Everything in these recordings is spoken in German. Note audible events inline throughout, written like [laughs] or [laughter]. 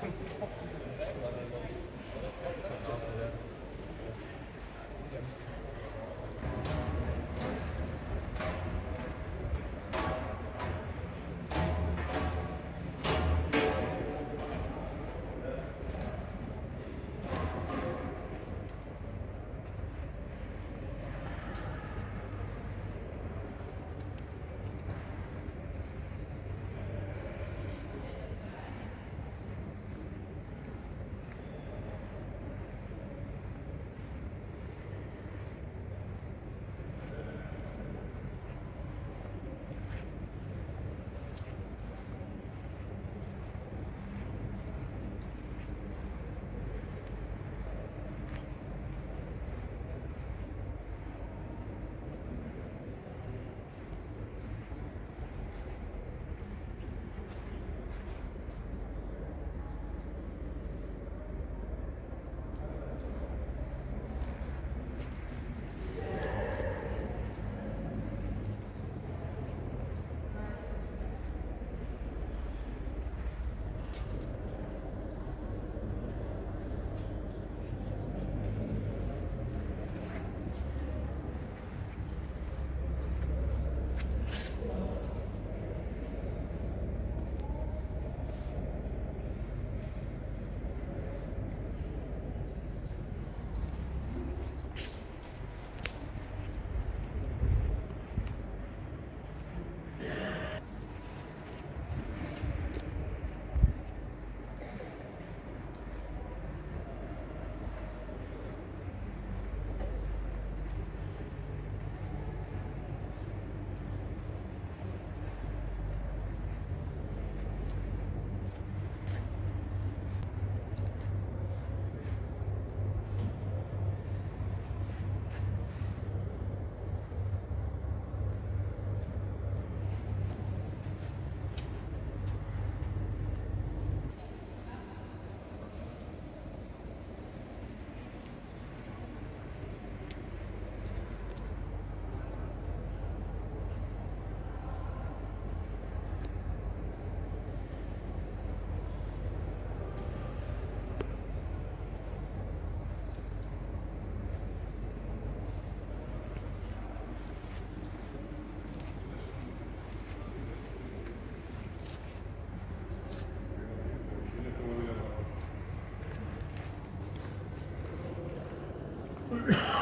Thank [laughs] you.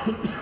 Yeah.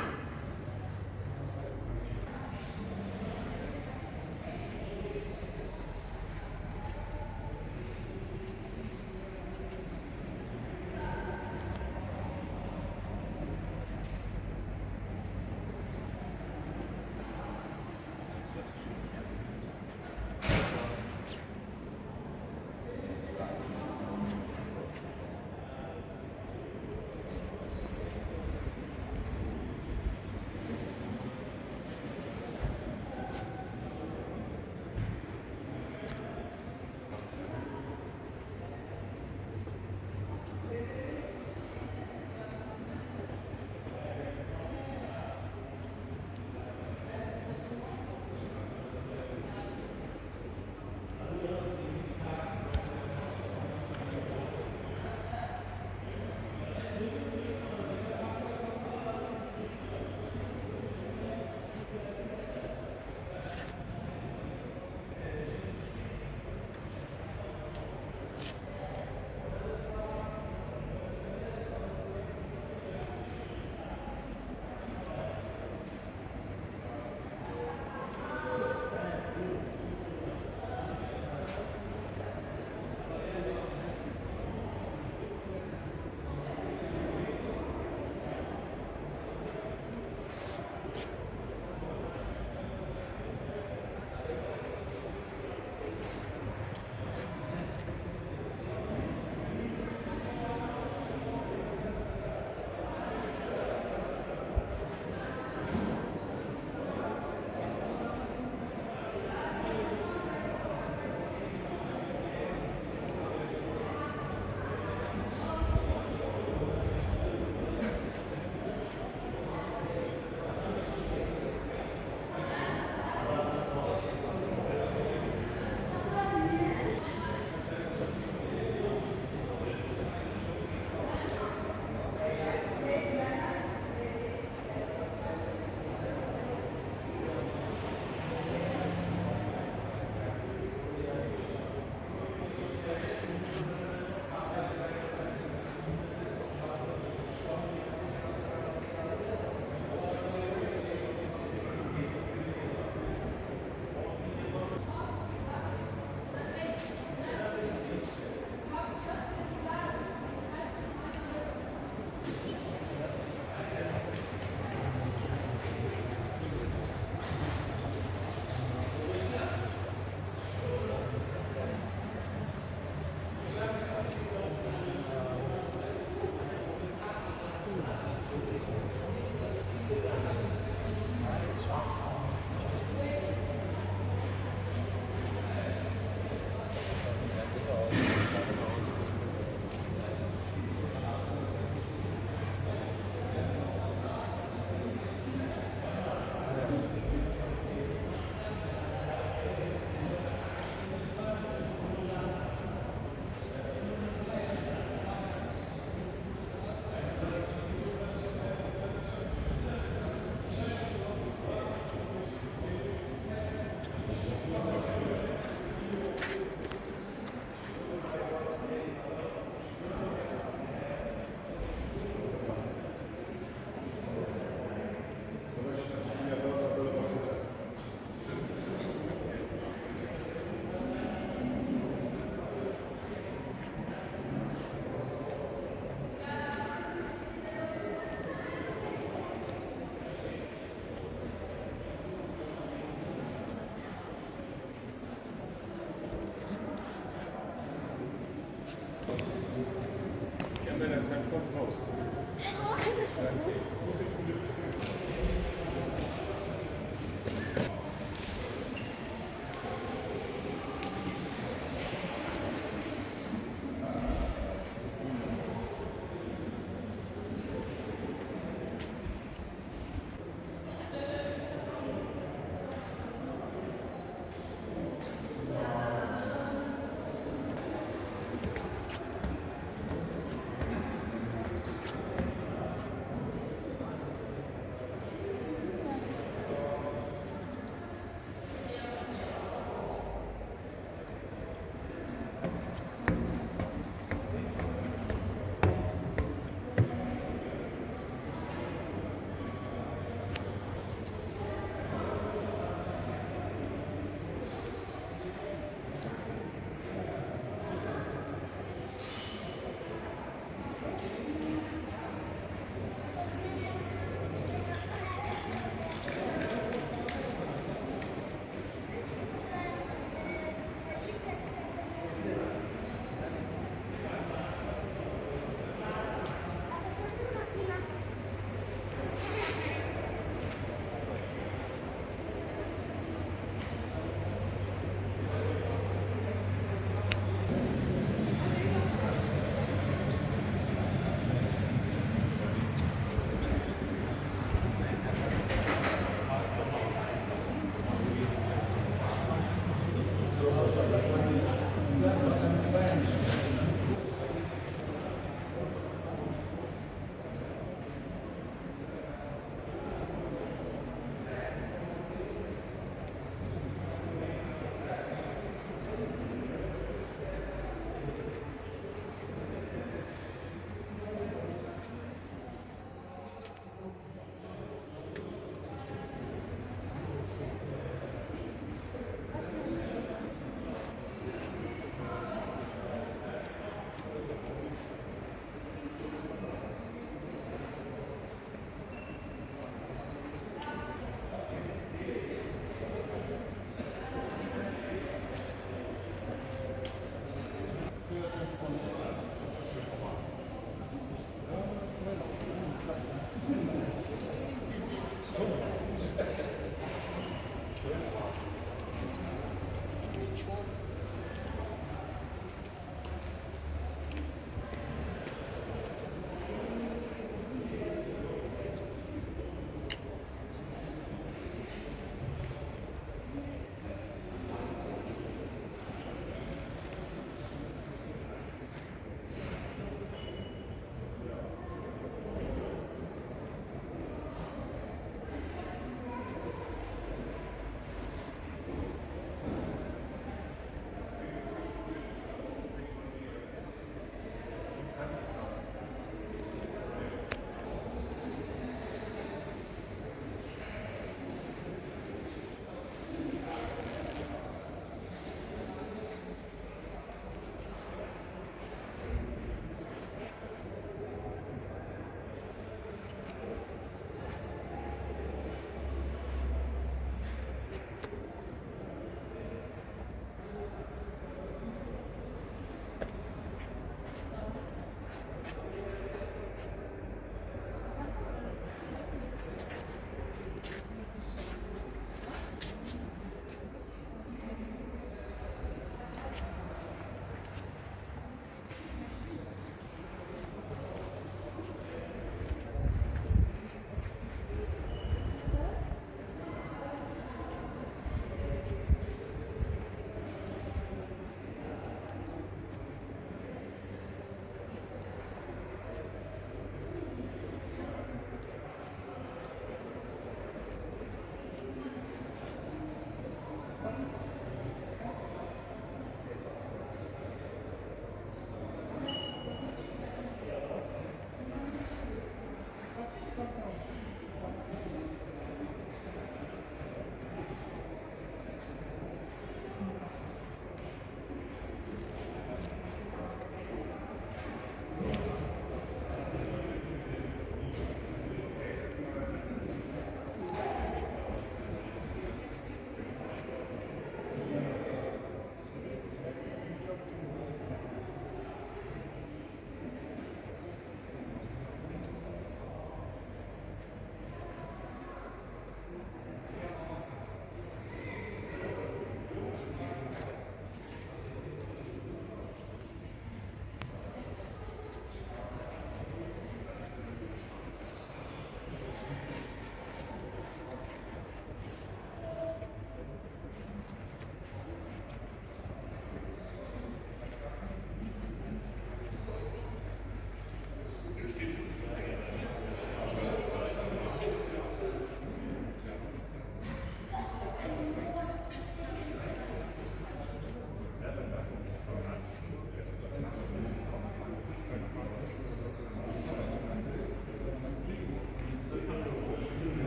Wenn er sein Kopf raus.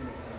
you know,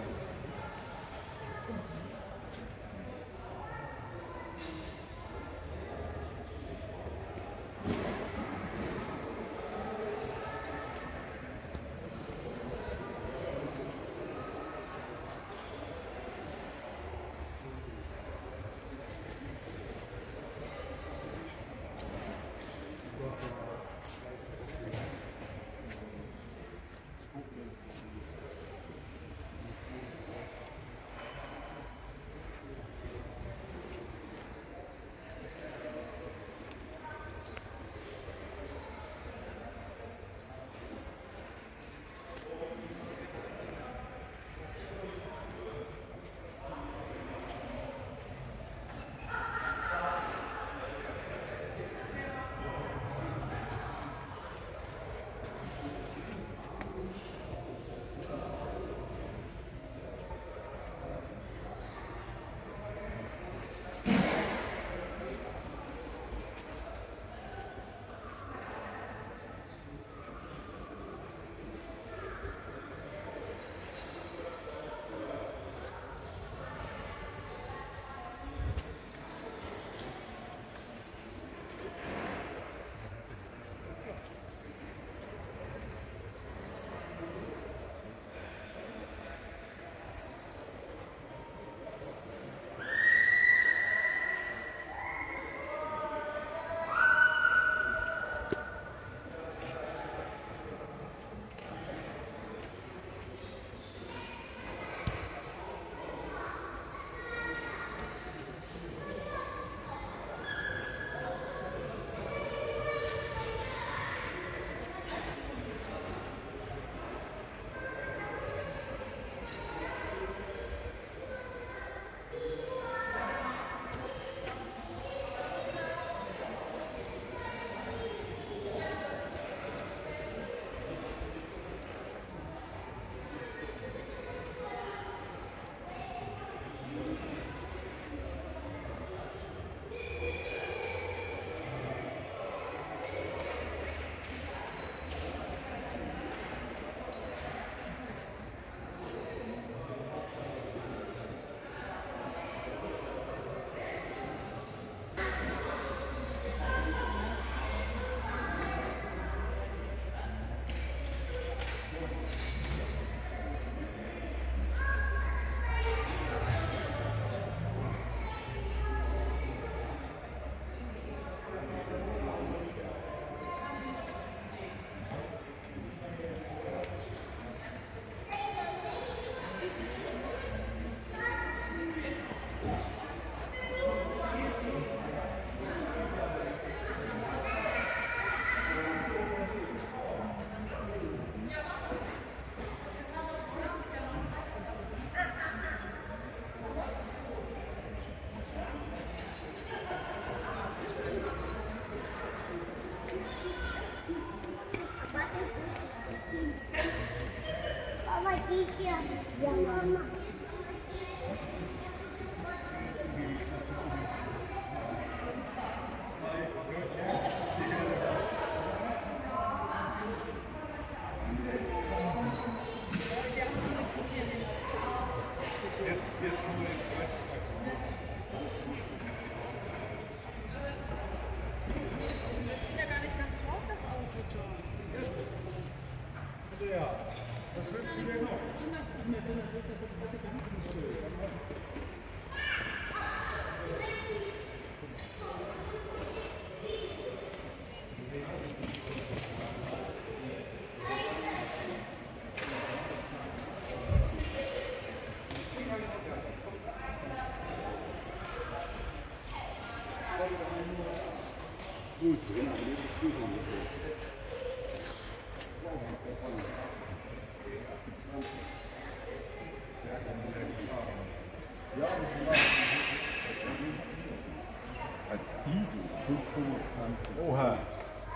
Als Diesel 525. Oha,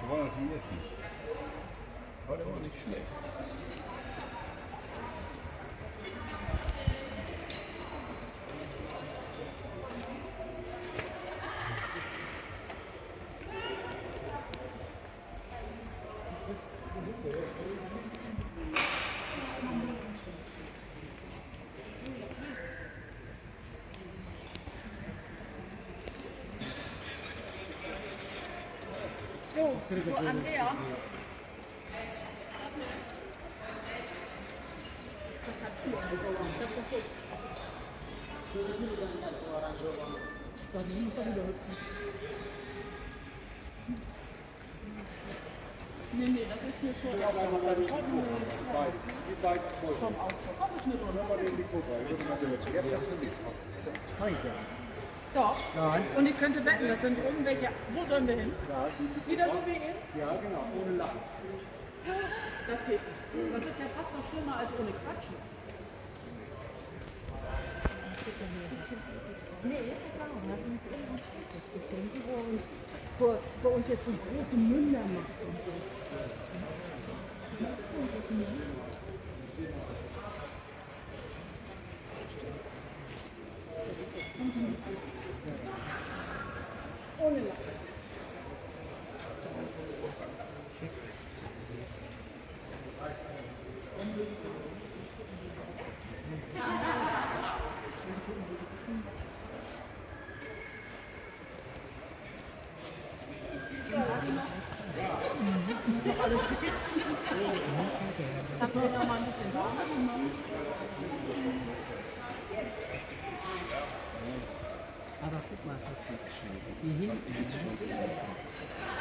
da war natürlich essen. Aber der war nicht schlecht. Andrea. Nee, nee, das ist mir schon vom Ausdruck. Das ist mir schon. Doch. Und ich könnte wetten, das sind irgendwelche. Wo sollen wir hin? Wieder so wie hin? Ja, genau, ohne Lachen. Das geht. Das ist ja fast noch schlimmer als ohne Quatschen. Nee, genau. Wo uns, wo, wo uns jetzt so große Münder macht und so. Ohne Lachen. Sag mir noch mal ein bisschen warm. Aber guck mal, hinten.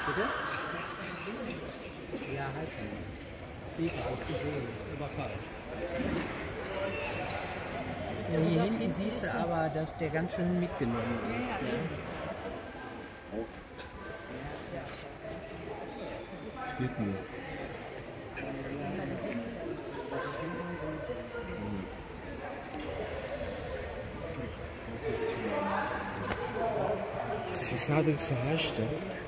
Bitte? Ja, halt schon. Sieht aus, gesehen. Überfall. Ja, hier hinten siehst du aber, dass der ganz schön mitgenommen ist. Ne? Steht mir jetzt. Zasady verarscht, ja? Flesje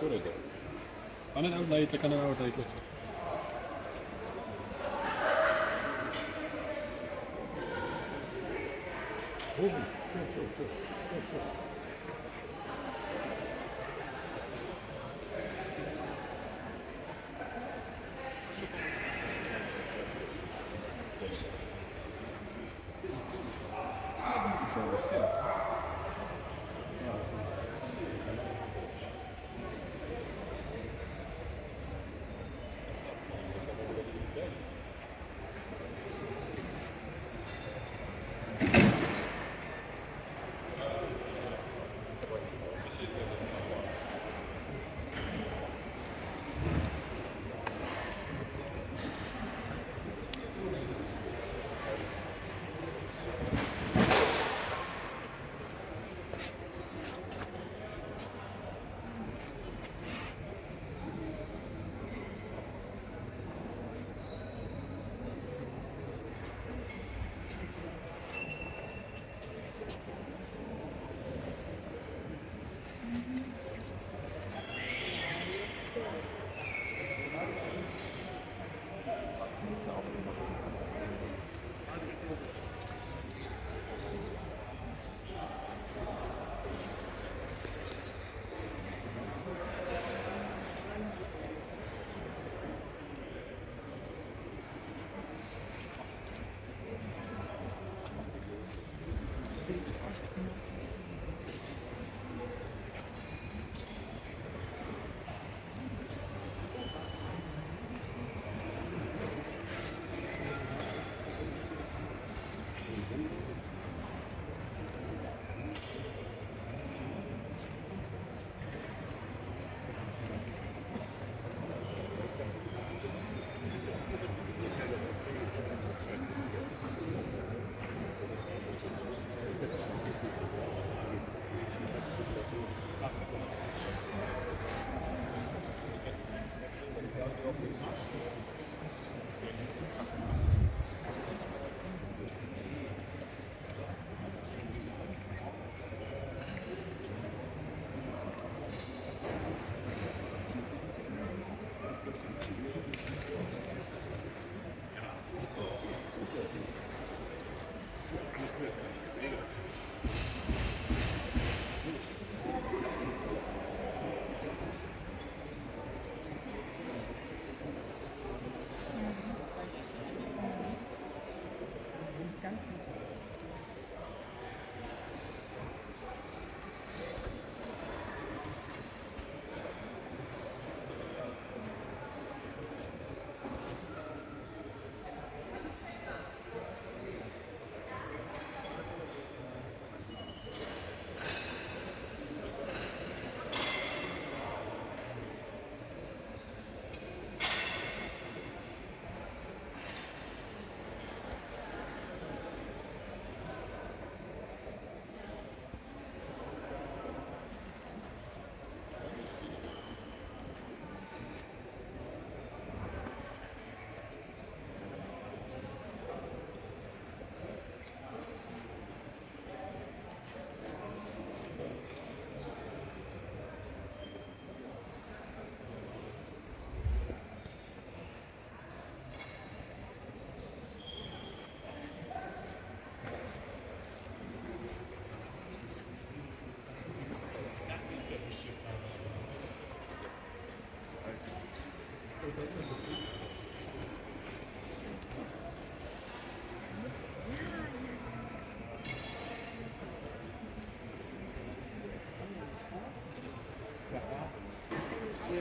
Good idea. On an hour later, like an hour later. Oh, sure, sure, sure, sure, sure.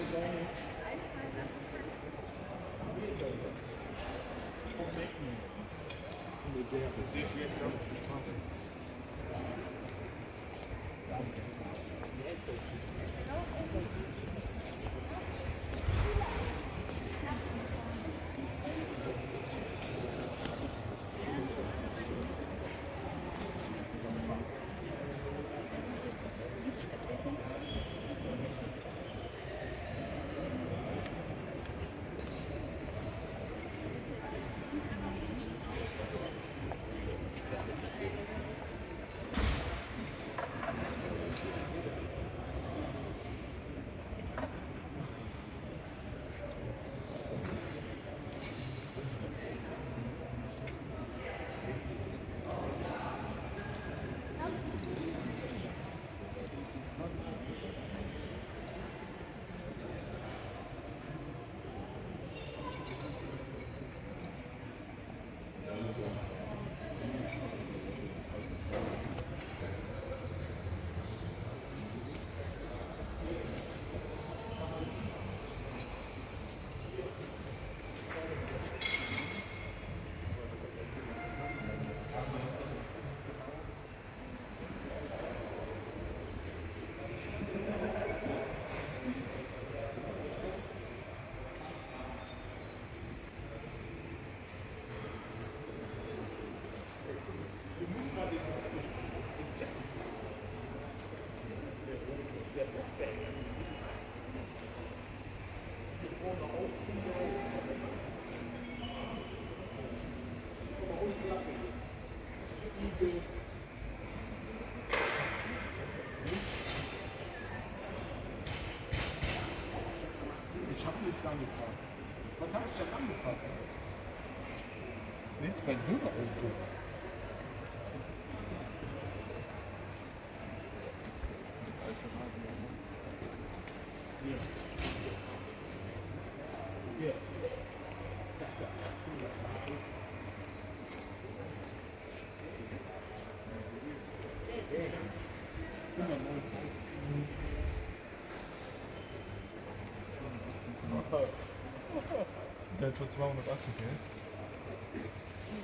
Ich angefasst. Was habe ich denn angefasst? Nicht bei Bürgerauto. Der für 280 ist.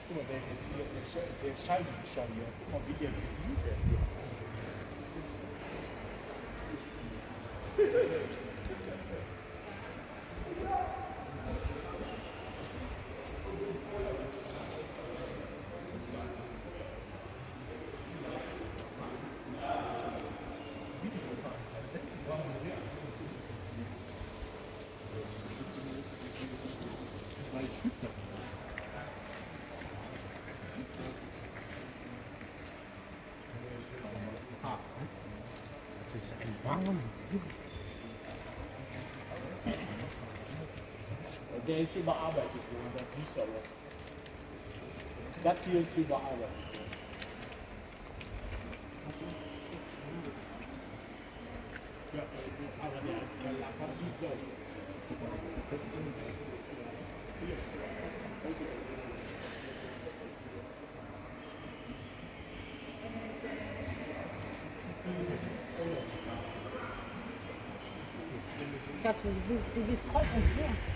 Guck mal, der ist hier, der Sch- der Scheibenwischer hier. Guck mal, Das ist ein Wahnsinn. Der ist überarbeitet worden, das du aber. Das hier ist überarbeitet. Ja, aber der, der Lack hat die Säule. Schatz, du du bist kreuz hier.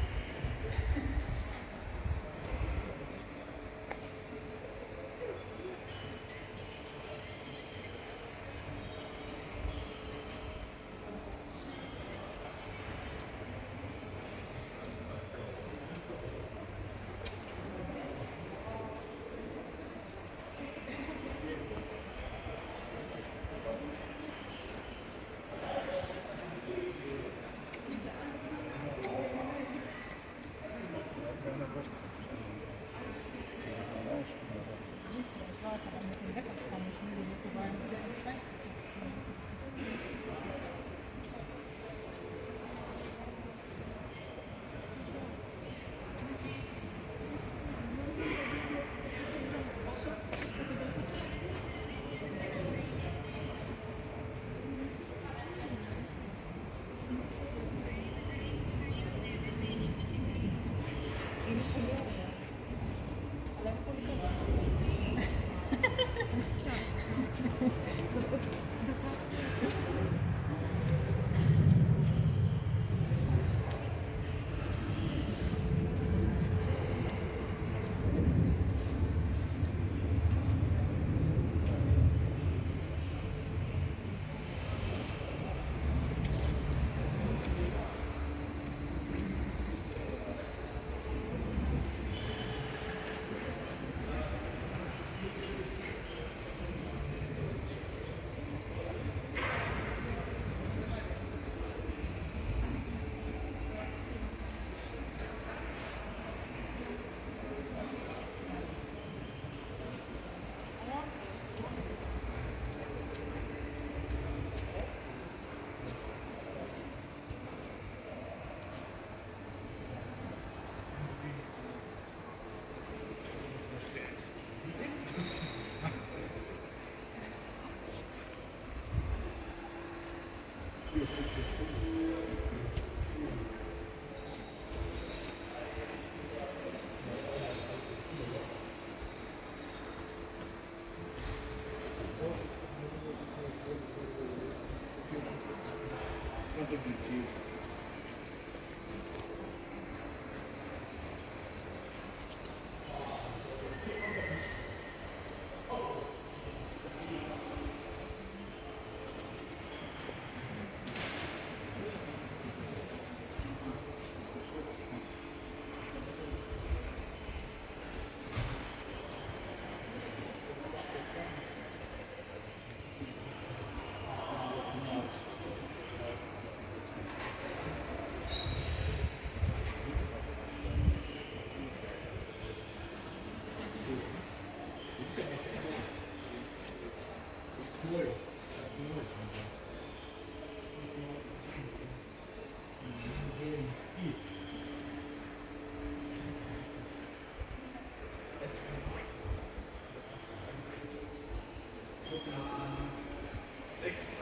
Da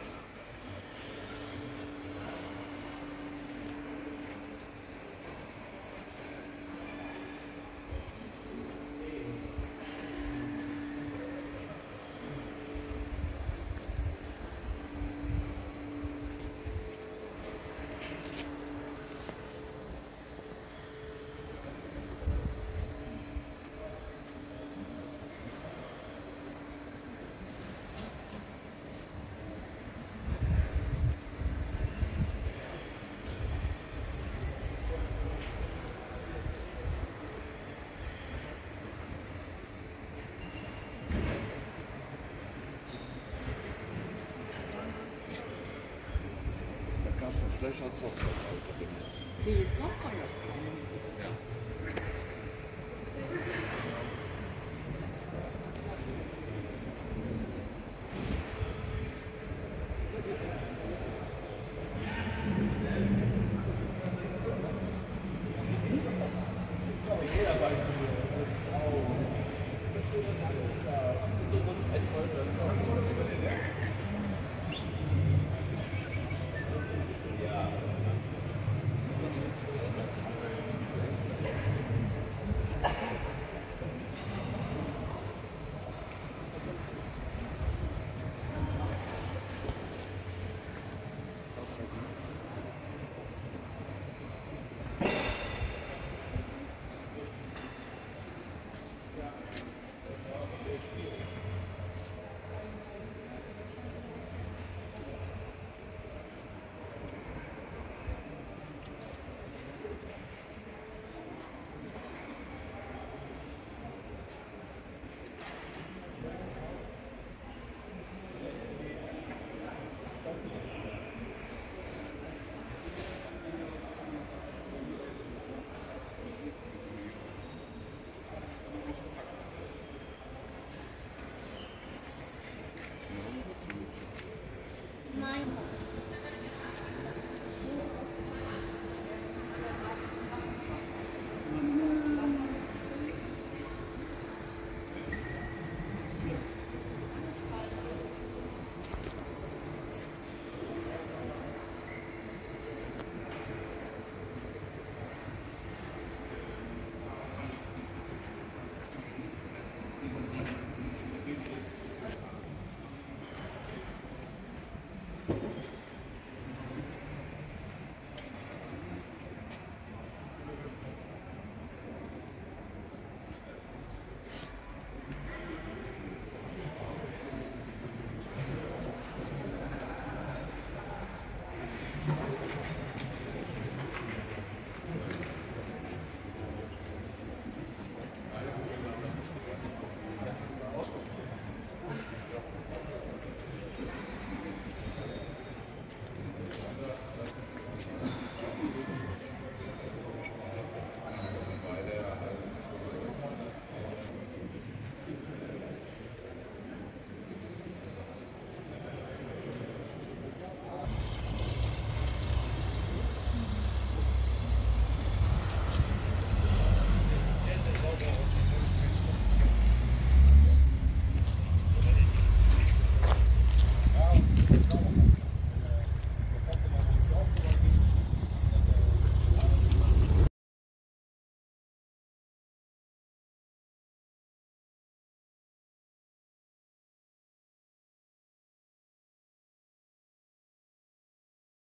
いいですか？